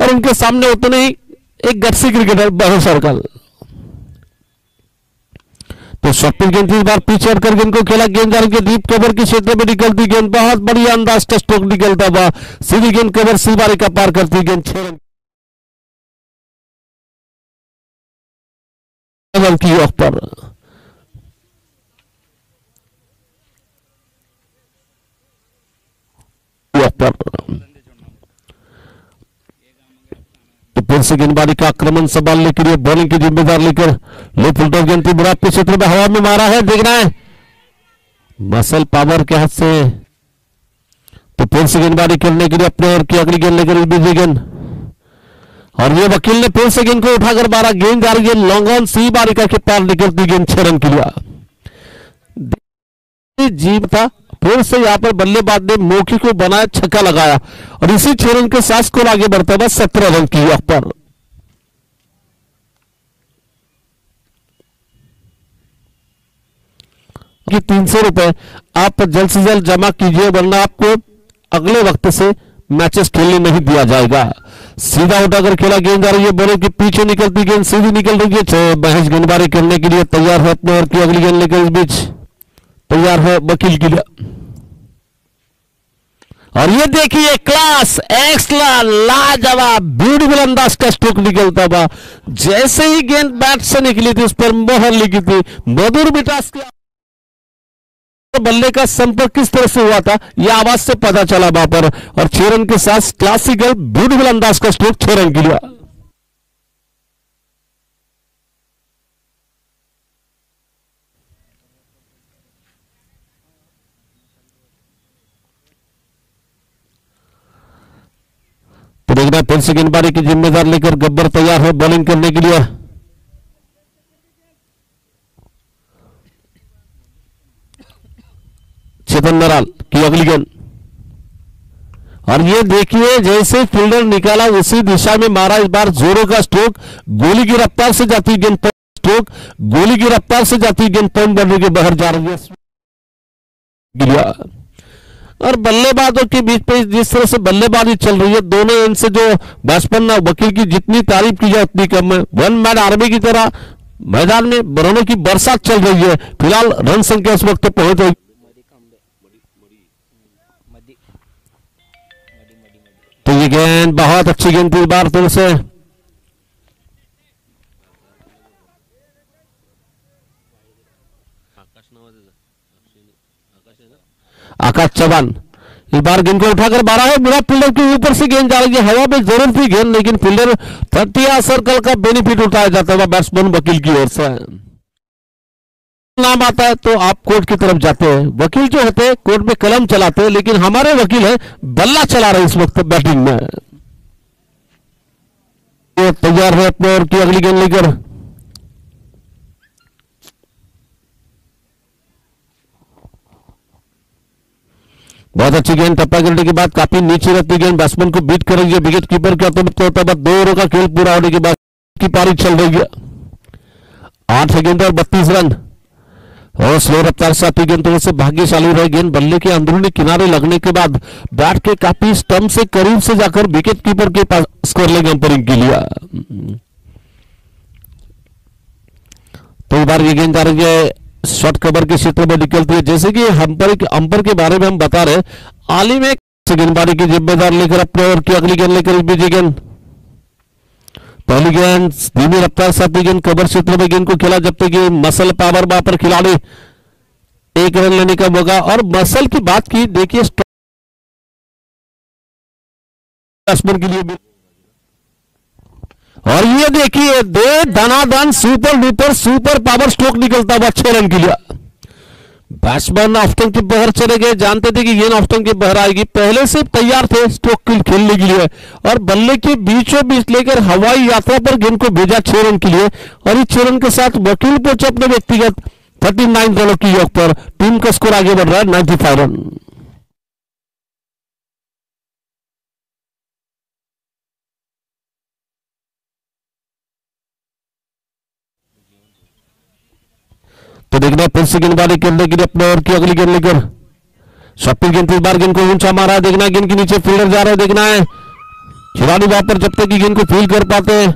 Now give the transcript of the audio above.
और उनके सामने उतने ही एक गट्सी क्रिकेटर बहु सर्कल। तो शॉपिंग गेंद इस बार पीछे हटकर गेंद को खेला। गेंद जाल के डीप कवर के क्षेत्र में निकलती गेंद, बहुत बढ़िया अंदाज का स्ट्रोक निकलता हुआ। सीधी गेंद कवर सी का पार करती गेंद, छह रन। की ऑफ़ पर। पर तो फिर से गेंदबाजी का आक्रमण संभालने के लिए बॉलिंग की जिम्मेदार लेकर लो फुलटॉप गेंद थी बुरा क्षेत्र में हवा में मारा है देखना है मसल पावर के हाथ से तो फिर से गेंदबाजी करने के लिए अपने और की अगली गेंद लेकर इस गेंद और ये वकील ने फिर से गेंद को उठाकर मारा गेंद जा रही है लॉन्ग ऑन सी बारिका के पार निकलती गेंद छह रन के लिए जीव था फिर से यहाँ पर बल्लेबाज ने मौके को बनाया छक्का लगाया और इसी छह रन के साथ स्कोर आगे बढ़ता हुआ सत्रह रन की ऑफ़ पर कि तीन सौ रुपए आप जल्द से जल्द जमा कीजिए, वरना आपको अगले वक्त से मैचेस खेलने नहीं दिया जाएगा। सीधा उठाकर खेला, गेंद आ रही है बोले कि पीछे निकलती गेंद, सीधी निकल रही है। तो महेश गेंदबाजी करने के लिए तैयार है अपने और की अगली गेंद लेकर इस बीच। तैयार है वकील के और ये देखिए, क्लास एक्सला लाजवाब ब्यूटीफुल अंदाज का स्ट्रोक निकलता था जैसे ही गेंद बैट से निकली थी, उस पर मोहर लिखी थी। मधुर बिटास के बल्ले का संपर्क किस तरह से हुआ था? यह आवाज़ से पता चला वहाँ पर। और छह रन के साथ क्लासिकल ब्यूटीफुल अंदाज का स्ट्रोक छह रन के लिए। तो देखना फिर से गेंदबाजी की जिम्मेदार लेकर गब्बर तैयार है बॉलिंग करने के लिए। चेतन नराल की अगली गेंद। और ये देखिए, जैसे फील्डर निकाला, उसी दिशा में मारा इस बार जोरों का स्ट्रोक। गोली की रफ्तार से जाती गेंद स्ट्रोक। गोली की रफ्तार से जाती गेंद पॉइंट बनने के बाहर जा रही है। और बल्लेबाजों के बीच पे जिस तरह से बल्लेबाजी चल रही है, दोनों एंड से जो बैट्समैन वकील की जितनी तारीफ़ की जाए, उतनी कम है। वन मैन आर्मी की तरह मैदान में रनों की बरसात चल रही है। फ़िलहाल रन संख्या इस वक्त पहुँच रही तो ये गेंद बहुत अच्छी गेंद थी बार फिर से आकाश चौहान। इस बार गेंद को उठाकर बारह है। बुरा फील्डर के ऊपर से गेंद जा रही है। हवा में ज़रूर थी गेंद, लेकिन फील्डर थर्टिया सर्कल का बेनिफिट उठाया जाता है बैट्समैन वकील की ओर से। नाम आता है तो आप कोर्ट की तरफ़ जाते हैं। वकील जो होते हैं, कोर्ट में कलम चलाते हैं, लेकिन हमारे वकील है, बल्ला चला रहे इस वक्त बैटिंग में। तैयार है अपने और की अगली गेंद लेकर। बहुत अच्छी गेंद, टप्पा गिरने के बाद काफ़ी नीचे रहती गेंद। बैट्समैन को बीट करेंगे विकेट कीपर का तो होता है दो ओवरों का खेल पूरा होने के बाद की पारी चल रही है। आठ सेकेंड और बत्तीस रन। और स्लो रफ्तार आती गेंद से भाग्यशाली रहे। गेंद बल्ले के अंदरूनी किनारे लगने के बाद बैट के काफ़ी स्टम्प से करीब से जाकर विकेट कीपर के पास स्कोर लेंगे अंपरिंग के लिए। तो इस बार ये गेंद जा रही है शॉर्ट कवर के क्षेत्र में निकलती है। जैसे कि के अंपर के बारे में हम बता रहे आलिम एक गेंदबाजी की जिम्मेदार लेकर अपने और की अगली गेंद लेकर गेंद। पहली गेंद धीमी रफ्तार साथी गेंद कवर क्षेत्र में गेंद को खेला जब तक ये मसल पावर वहाँ पर खिलाड़ी एक रन लेने का मौका, और मसल की बात की, देखिए के लिए और ये देखिए, दे धनाधन super duper super power stroke निकलता हुआ छह रन के लिए। बैट्समैन ऑफ्टन की बहर चले गए। जानते थे कि गेंद ऑफ्टन की बहर आएगी। पहले से तैयार थे स्ट्रोक खेलने के लिए। और बल्ले के बीचों बीच लेकर हवाई यात्रा पर गेंद को भेजा छह रन के लिए। और इस छह रन के साथ वकील पहुँचे अपने व्यक्तिगत 39 रनों की योग पर टीम का स्कोर आगे बढ़ रहा है 95 रन। तो देखना फिर से गेंदबाजी करने के लिए अपने और की अगली गेंद लेकर। शॉपिंग गेंद इस बार गेंद को ऊँचा मारा है। देखना गेंद के नीचे फील्डर जा रहा है, देखना है। खिलाड़ी वहाँ पर जब तक गेंद को फील कर पाते हैं।